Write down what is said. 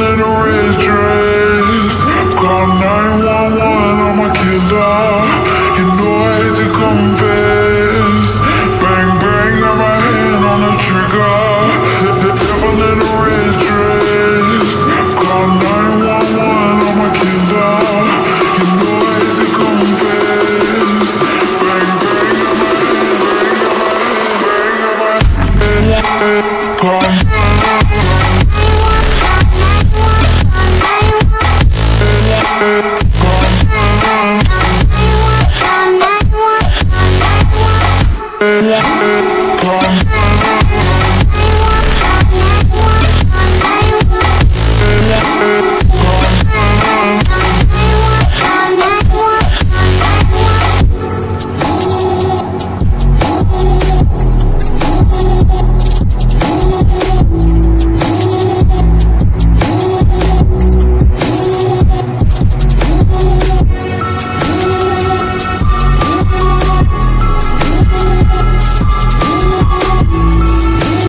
in a red dress. 911, I'm a killer. You know I hate to come Yeah.